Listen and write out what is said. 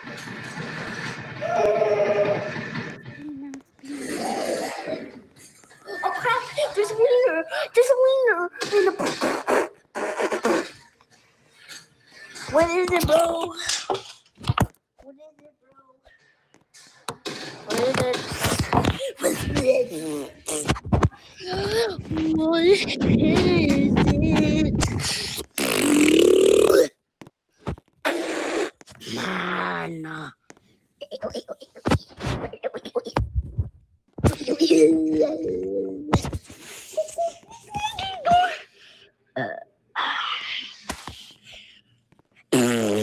Oh crap! There's a wiener! There's a wiener! In the... What is it, bro? What is it, bro? What is it? What's this? What is it? Uh. uh.